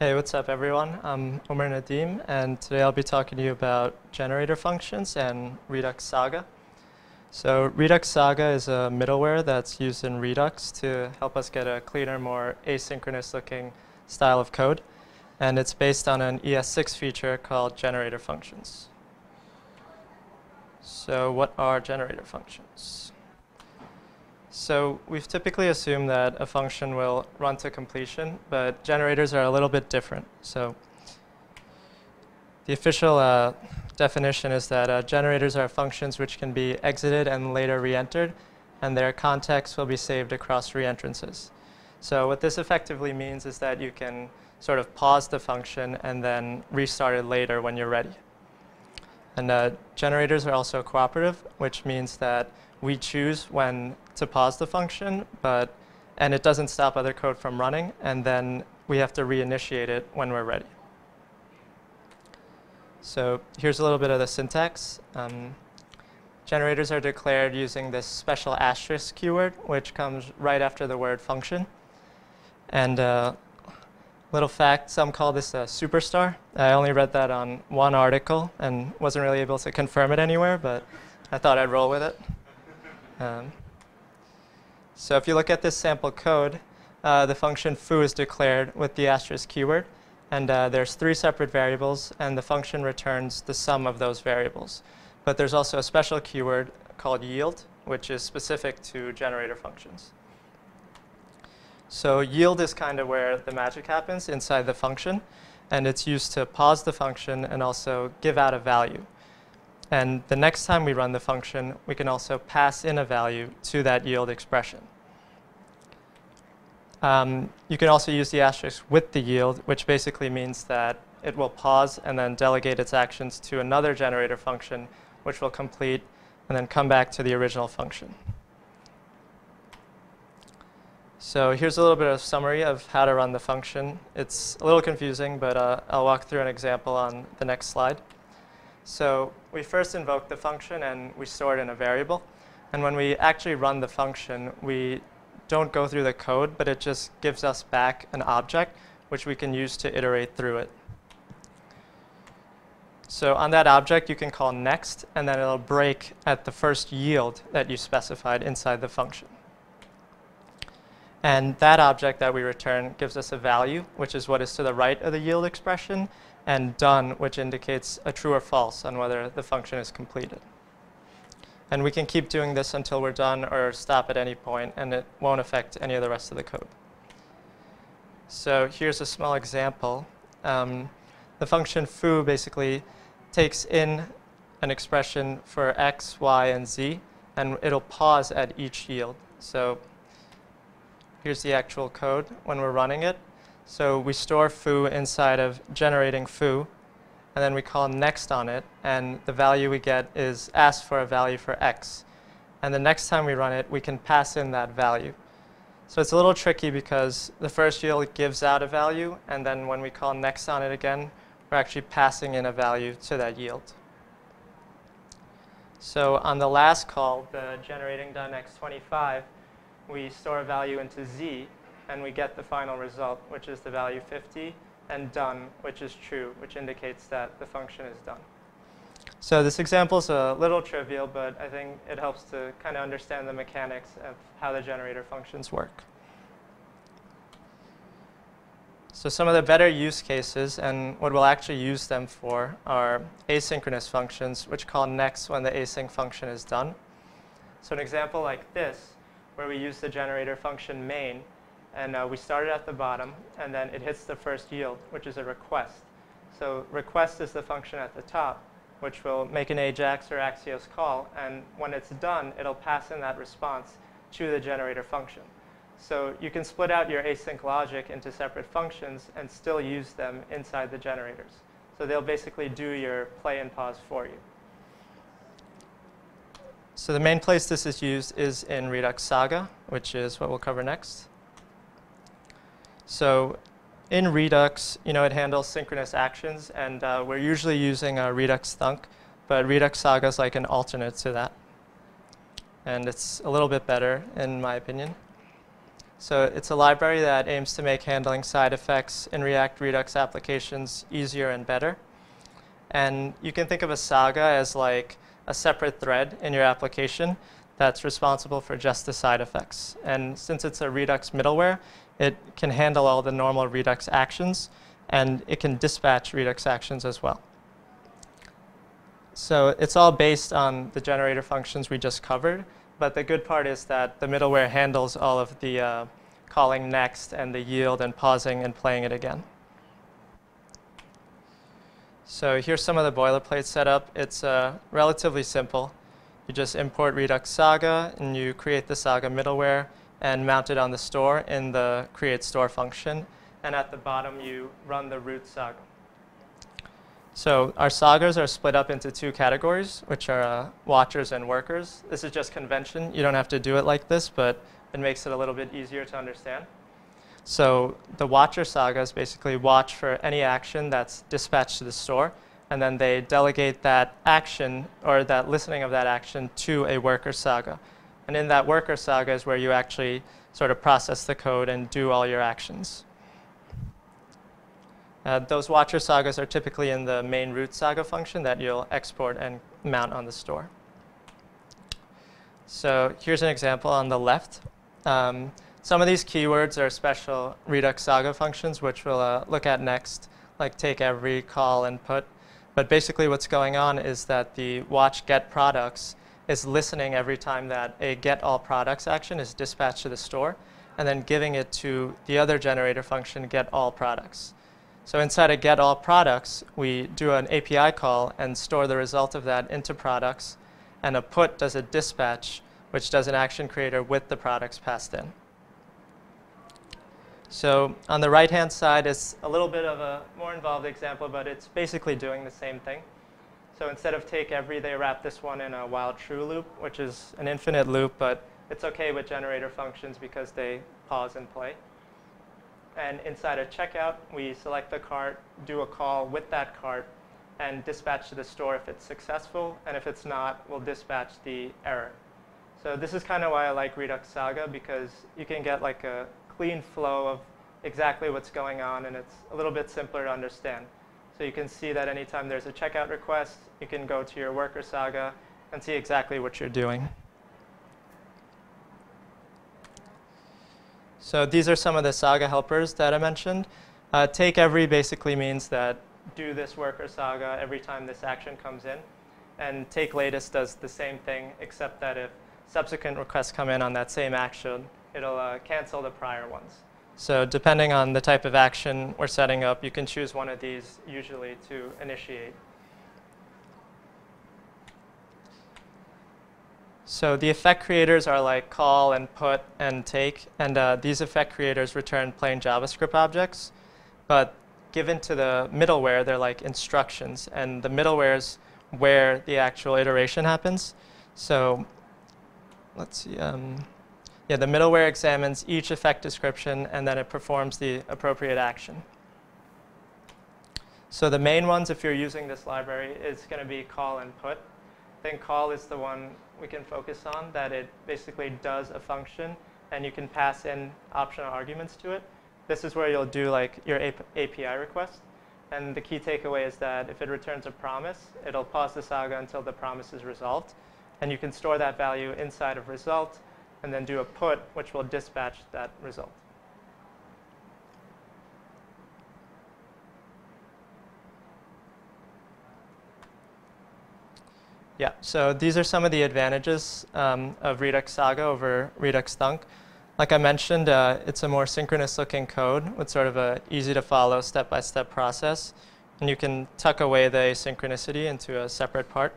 Hey, what's up, everyone? I'm Omer Nadim, and today I'll be talking to you about generator functions and Redux Saga. So Redux Saga is a middleware that's used in Redux to help us get a cleaner, more asynchronous-looking style of code, and it's based on an ES6 feature called generator functions. So what are generator functions? So we've typically assumed that a function will run to completion, but generators are a little bit different. So the official uh, definition is that uh, generators are functions which can be exited and later re-entered, and their context will be saved across reentrances. So what this effectively means is that you can sort of pause the function and then restart it later when you're ready. And uh, generators are also cooperative, which means that we choose when to pause the function, but and it doesn't stop other code from running, and then we have to reinitiate it when we're ready. So here's a little bit of the syntax. Um, generators are declared using this special asterisk keyword, which comes right after the word function. And uh, little fact, some call this a superstar. I only read that on one article and wasn't really able to confirm it anywhere, but I thought I'd roll with it. Um, so if you look at this sample code, uh, the function foo is declared with the asterisk keyword. And uh, there's three separate variables, and the function returns the sum of those variables. But there's also a special keyword called yield, which is specific to generator functions. So yield is kind of where the magic happens inside the function, and it's used to pause the function and also give out a value. And the next time we run the function, we can also pass in a value to that yield expression. Um, you can also use the asterisk with the yield, which basically means that it will pause and then delegate its actions to another generator function, which will complete and then come back to the original function. So here's a little bit of summary of how to run the function. It's a little confusing, but uh, I'll walk through an example on the next slide. So we first invoke the function and we store it in a variable. And when we actually run the function, we don't go through the code, but it just gives us back an object which we can use to iterate through it. So on that object, you can call next, and then it'll break at the first yield that you specified inside the function. And that object that we return gives us a value, which is what is to the right of the yield expression, and done, which indicates a true or false on whether the function is completed. And we can keep doing this until we're done or stop at any point, and it won't affect any of the rest of the code. So here's a small example. Um, the function foo basically takes in an expression for x, y, and z, and it'll pause at each yield. So here's the actual code when we're running it. So we store foo inside of generating foo, and then we call next on it, and the value we get is ask for a value for x. And the next time we run it, we can pass in that value. So it's a little tricky because the first yield gives out a value, and then when we call next on it again, we're actually passing in a value to that yield. So on the last call, the generating done x25, we store a value into z, and we get the final result, which is the value 50, and done, which is true, which indicates that the function is done. So this example is a little trivial, but I think it helps to kind of understand the mechanics of how the generator functions work. So some of the better use cases and what we'll actually use them for are asynchronous functions, which call next when the async function is done. So an example like this, where we use the generator function main, and uh, we start it at the bottom, and then it hits the first yield, which is a request. So request is the function at the top, which will make an AJAX or Axios call, and when it's done, it'll pass in that response to the generator function. So you can split out your async logic into separate functions and still use them inside the generators. So they'll basically do your play and pause for you. So the main place this is used is in Redux Saga, which is what we'll cover next. So in Redux, you know, it handles synchronous actions, and uh, we're usually using a Redux Thunk, but Redux Saga is like an alternate to that. And it's a little bit better, in my opinion. So it's a library that aims to make handling side effects in React Redux applications easier and better. And you can think of a saga as like a separate thread in your application that's responsible for just the side effects. And since it's a Redux middleware, it can handle all the normal Redux actions, and it can dispatch Redux actions as well. So it's all based on the generator functions we just covered, but the good part is that the middleware handles all of the uh, calling next and the yield and pausing and playing it again. So here's some of the boilerplate setup. It's uh, relatively simple. You just import Redux Saga, and you create the Saga middleware and mount it on the store in the create store function. And at the bottom, you run the root Saga. So our sagas are split up into two categories, which are uh, watchers and workers. This is just convention. You don't have to do it like this, but it makes it a little bit easier to understand. So the watcher sagas basically watch for any action that's dispatched to the store, and then they delegate that action or that listening of that action to a worker saga. And in that worker saga is where you actually sort of process the code and do all your actions. Uh, those watcher sagas are typically in the main root saga function that you'll export and mount on the store. So here's an example on the left. Um, some of these keywords are special Redux Saga functions, which we'll uh, look at next, like take every, call, and put. But basically what's going on is that the watch get products is listening every time that a get all products action is dispatched to the store, and then giving it to the other generator function, get all products. So inside of get all products, we do an API call and store the result of that into products, and a put does a dispatch, which does an action creator with the products passed in. So on the right-hand side is a little bit of a more involved example, but it's basically doing the same thing. So instead of take every, they wrap this one in a while true loop, which is an infinite loop, but it's okay with generator functions because they pause and play. And inside a checkout, we select the cart, do a call with that cart, and dispatch to the store if it's successful. And if it's not, we'll dispatch the error. So this is kind of why I like Redux Saga, because you can get like a clean flow of exactly what's going on, and it's a little bit simpler to understand. So you can see that anytime there's a checkout request, you can go to your worker saga and see exactly what you're doing. So these are some of the saga helpers that I mentioned. Uh, take every basically means that do this worker saga every time this action comes in. And take latest does the same thing, except that if subsequent requests come in on that same action, it'll uh, cancel the prior ones. So depending on the type of action we're setting up, you can choose one of these usually to initiate. So the effect creators are like call and put and take, and uh, these effect creators return plain JavaScript objects, but given to the middleware, they're like instructions, and the middleware is where the actual iteration happens. So let's see. Um, yeah, the middleware examines each effect description and then it performs the appropriate action. So the main ones, if you're using this library, is going to be call and put. I think call is the one we can focus on, that it basically does a function and you can pass in optional arguments to it. This is where you'll do like your API request. And the key takeaway is that if it returns a promise, it'll pause the saga until the promise is resolved. And you can store that value inside of result and then do a put, which will dispatch that result. Yeah, so these are some of the advantages um, of Redux Saga over Redux Thunk. Like I mentioned, uh, it's a more synchronous looking code with sort of a easy to follow step-by-step -step process. And you can tuck away the asynchronicity into a separate part.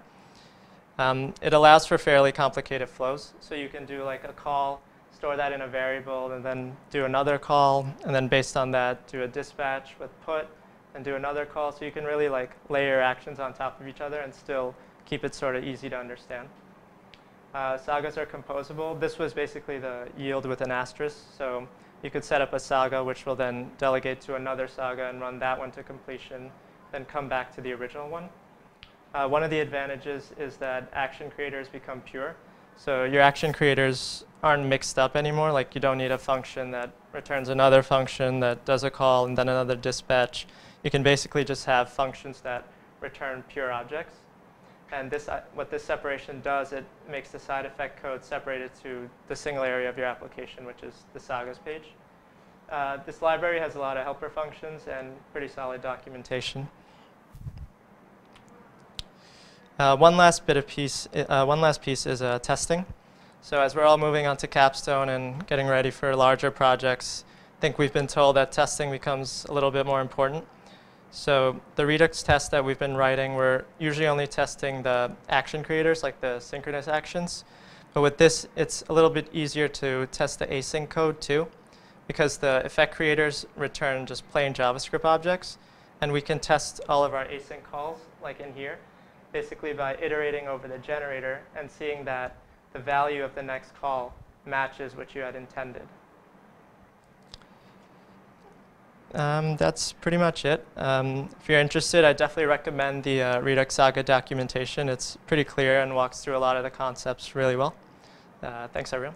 Um, it allows for fairly complicated flows. So you can do like a call, store that in a variable, and then do another call, and then based on that, do a dispatch with put, and do another call. So you can really like layer actions on top of each other and still keep it sort of easy to understand. Uh, sagas are composable. This was basically the yield with an asterisk. So you could set up a saga, which will then delegate to another saga and run that one to completion, then come back to the original one. Uh, one of the advantages is that action creators become pure. So your action creators aren't mixed up anymore. Like you don't need a function that returns another function that does a call and then another dispatch. You can basically just have functions that return pure objects. And this, uh, what this separation does, it makes the side effect code separated to the single area of your application, which is the sagas page. Uh, this library has a lot of helper functions and pretty solid documentation. Uh, one last bit of piece, uh, one last piece is uh, testing. So as we're all moving on to Capstone and getting ready for larger projects, I think we've been told that testing becomes a little bit more important. So the Redux test that we've been writing, we're usually only testing the action creators, like the synchronous actions. But with this, it's a little bit easier to test the async code too, because the effect creators return just plain JavaScript objects, and we can test all of our async calls, like in here, basically by iterating over the generator and seeing that the value of the next call matches what you had intended. Um, that's pretty much it. Um, if you're interested, I definitely recommend the uh, Redux Saga documentation. It's pretty clear and walks through a lot of the concepts really well. Uh, thanks, everyone.